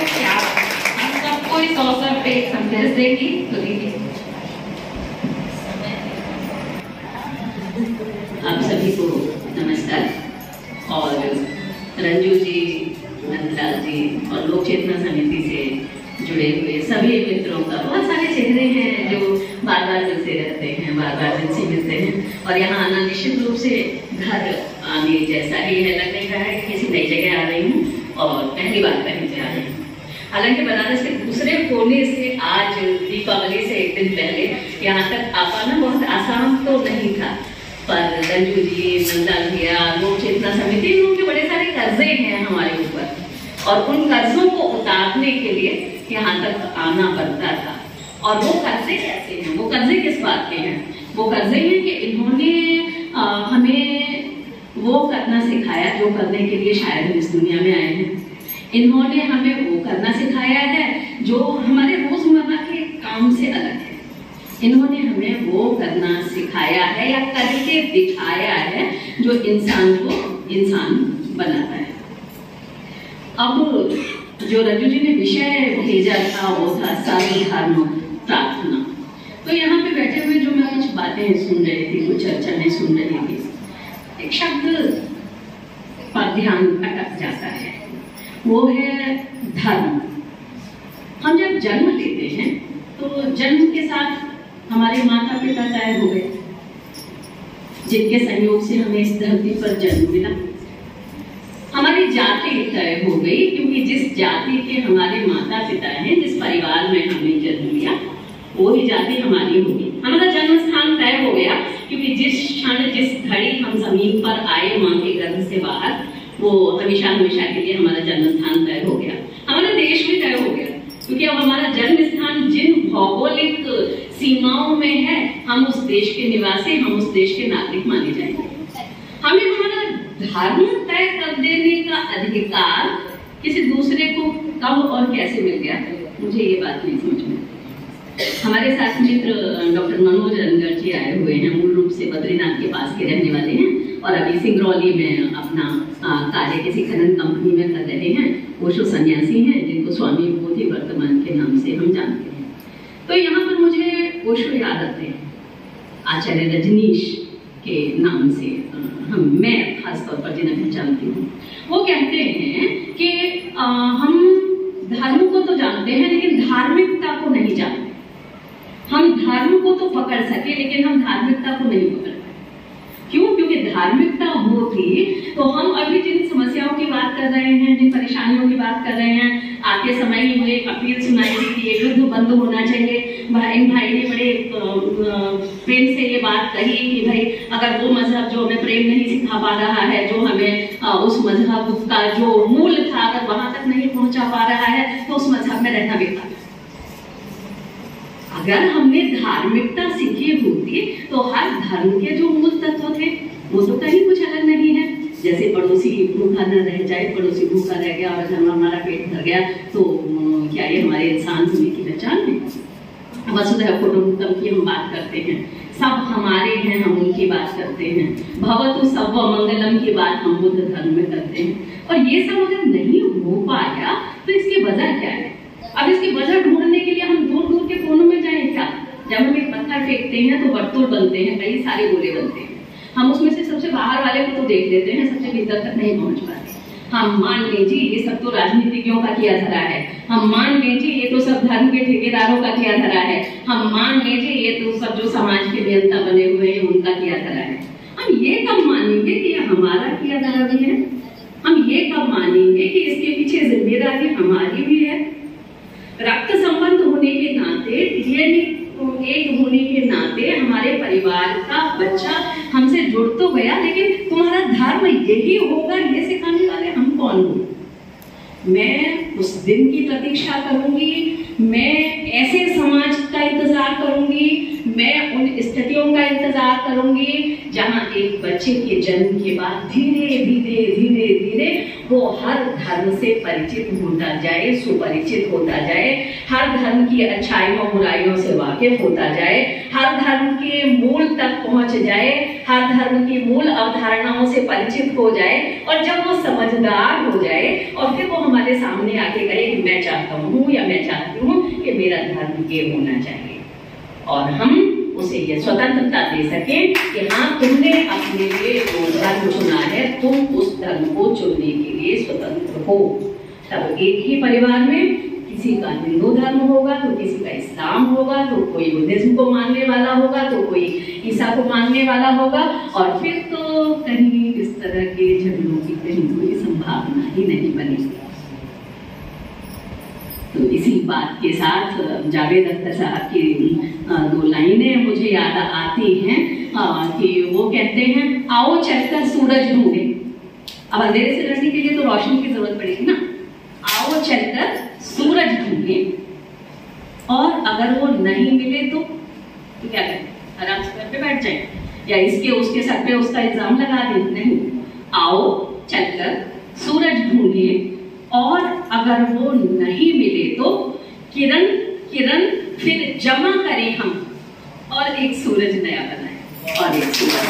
कि आप सबको इस अवसर पे आप सभी को नमस्कार। और रंजू जी नंदलाल जी और लोक चेतना समिति से जुड़े हुए सभी मित्रों का बहुत सारे चेहरे हैं जो बार बार मिलते रहते हैं बार बार जिनसे मिलते हैं और यहाँ आना निश्चित रूप से घर आने जैसा ही है लगने का है किसी नई जगह आ रही हूँ। और पहली बार कहीं आ रही हूँ। हालाँकि बनारस के दूसरे कोने से आज दीपावली से एक दिन पहले यहाँ तक आ पाना बहुत आसान तो नहीं था। पर रंजू जी नंदलाल भैया लोक चेतना समिति इन लोगों के बड़े सारे कर्जे हैं हमारे ऊपर। और उन कर्जों को उतारने के लिए यहाँ तक आना पड़ता था। और वो कर्जे कैसे हैं? वो कर्जे किस बात के हैं? वो कर्जे हैं कि इन्होंने हमें वो करना सिखाया जो करने के लिए शायद हम इस दुनिया में आए हैं। इन्होंने हमें वो करना सिखाया है, जो हमारे रोज़मर्रा के काम से अलग है। इन्होंने हमें वो करना सिखाया है, या करके दिखाया है, जो इंसान को इंसान बनाता है। अब जो रजू जी ने विषय भेजा था, वो था सर्वधर्म प्रार्थना। तो यहाँ पे बैठे हुए जो मैं कुछ बातें सुन रही थी, कुछ चर्चाएँ सुन रही थी, एक शब्द पर ध्यान अटक जाता है। वो है धर्म। हम जब जन्म लेते हैं तो जन्म के साथ हमारे माता पिता तय हो गए। जिनके सहयोग से हमें इस धरती पर जन्म मिला। हमारी जाति तय हो गई, क्योंकि जिस जाति के हमारे माता पिता हैं, जिस परिवार में हमने जन्म लिया, वो ही जाति हमारी होगी। हमारा जन्म स्थान तय हो गया, क्योंकि जिस क्षण, जिस घड़ी हम ज़मीन पर आए, माँ के गर्भ से बाहर वो हमेशा हमेशा के लिए हमारा जन्म स्थान तय हो गया। हमारा देश में तय हो गया। क्योंकि अब हमारा जन्म स्थान जिन भौगोलिक सीमाओं में है, हम उस देश के निवासी, हम उस देश के नागरिक माने जाएँगे। हमें हमारा धर्म तय कर देने का अधिकार किसी दूसरे को कब और कैसे मिल गया, मुझे ये बात नहीं समझ में हमारे साथ मित्र डॉक्टर मनोज रंगर जी आए हुए हैं, मूल रूप से बद्रीनाथ के पास के रहने वाले हैं, और अभी सिंगरौली में अपना कार्य किसी खनन कंपनी में कर रहे हैं ओशो सन्यासी हैं जिनको स्वामी बोधि वर्तमान के नाम से हम जानते हैं। तो यहाँ पर मुझे ओशो याद आते हैं। आचार्य रजनीश के नाम से हम मैं खास तौर पर जिन्हें पहचानती हूँ। वो कहते हैं कि आ, हम धर्म को तो जानते हैं लेकिन धार्मिकता को नहीं जानते। हम धर्म को तो पकड़ सके लेकिन हम धार्मिकता को नहीं पकड़ क्यों? क्योंकि धार्मिकता होती तो हम अभी जिन समस्याओं की बात कर रहे हैं जिन परेशानियों की बात कर रहे हैं आके समय ही हुए अपील सुनाई थी ये युद्ध बंद होना चाहिए। भाई भाई ने बड़े प्रेम से ये बात कही कि भाई, अगर वो मज़हब जो हमें प्रेम नहीं सिखा पा रहा है, जो हमें उस मज़हब का जो मूल था, अगर वहाँ तक नहीं पहुँचा पा रहा है तो उस मज़हब में रहना बेकार अगर हमने धार्मिकता सीखी होती तो हर धर्म के जो मूल तत्व थे, वो तो कहीं कुछ अलग नहीं है। जैसे पड़ोसी भूखा न रह जाए, पड़ोसी भूखा रह गया और अगर हमारा पेट भर गया तो क्या ये हमारे इंसान होने की पहचान है? वसुधैव कुटुंबकम की हम बात करते हैं। सब हमारे हैं, हम उनकी बात करते हैं। भवतु सब मंगलम की बात हम बुद्ध धर्म में करते हैं। और ये सब अगर नहीं हो पाया तो इसकी वजह क्या है? अब इसकी वजह ढूँढने के लिए हम दूर दूर के कोनों में जाए क्या? जब हम एक पत्थर फेंकते हैं तो वर्तुल बनते हैं, कई सारे गोले बनते हैं। हम उसमें से सबसे बाहर वाले को तो देख लेते हैं, सबसे भीतर तक नहीं पहुँच पाते। हम मान लीजिए ये सब तो राजनीतिज्ञों का किया धरा है। हम मान लीजिए ये तो सब धर्म के ठेकेदारों का किया धरा है। हम मान लीजिए ये तो सब जो समाज के नियंता बने हुए हैं, उनका किया धरा है। हम ये कब मानेंगे कि ये हमारा किया धरा भी है? हम ये कब मानेंगे कि इसके पीछे ज़िम्मेदारी हमारी भी है? रक्त संबंध होने के नाते ये डीएनए एक होने के नाते हमारे परिवार का बच्चा हमसे जुड़ तो गया, लेकिन तुम्हारा धर्म यही होगा, ये सिखाने वाले हम कौन हो मैं उस दिन की प्रतीक्षा करूँगी, मैं ऐसे समाज का इंतज़ार करूँगी, मैं उन स्थितियों का इंतज़ार करूँगी, जहाँ एक बच्चे के जन्म के बाद धीरे धीरे धीरे धीरे वो हर धर्म से परिचित होता जाए, सुपरिचित होता जाए, हर धर्म की अच्छाइयों, बुराइयों से वाकिफ होता जाए, हर धर्म के तक पहुँच जाए, हर धर्म की मूल अवधारणाओं से परिचित हो जाए और जब वो समझदार हो जाए और फिर वो हमारे सामने आके कहे कि मैं चाहता हूँ या मैं चाहती हूँ कि मेरा धर्म ये होना चाहिए। और हम उसे ये स्वतंत्रता दे सके कि हाँ तुमने अपने लिए जो धर्म चुना है, तुम उस धर्म को चुनने के लिए स्वतंत्र हो। तब एक ही परिवार में किसी का हिंदू धर्म होगा तो किसी का इस्लाम होगा तो कोई बुद्धिज्म को मानने वाला होगा तो कोई ईसा को मानने वाला होगा, और फिर तो कहीं इस तरह के झगड़ों की कहीं कोई संभावना ही नहीं बनेगी तो इसी बात के साथ, जावेद अख्तर साहब की दो लाइनें मुझे याद आती हैं कि वो कहते हैं, आओ चलकर सूरज ढूंढे। अब अंधेरे से लड़ने के लिए तो रोशनी की ज़रूरत पड़ेगी ना। आओ चलकर सूरज ढूंढे। और अगर वो नहीं मिले तो, तो क्या करें? आराम से घर पे बैठ जाए। या इसके उसके सर पे उसका एग्ज़ाम लगा दे। नहीं। आओ चलकर सूरज ढूंढिए और अगर वो नहीं मिले तो किरण किरण फिर जमा करें हम। और एक सूरज नया बनाए। और एक सूरज